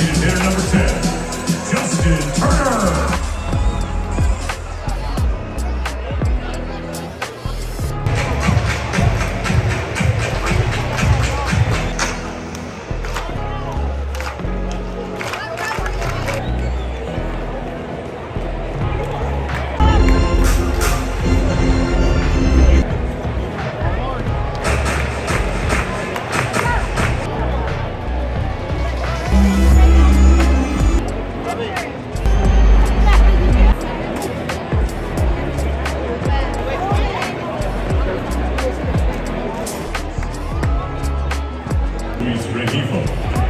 and hitter number 10, Justin Turner. He's ready for.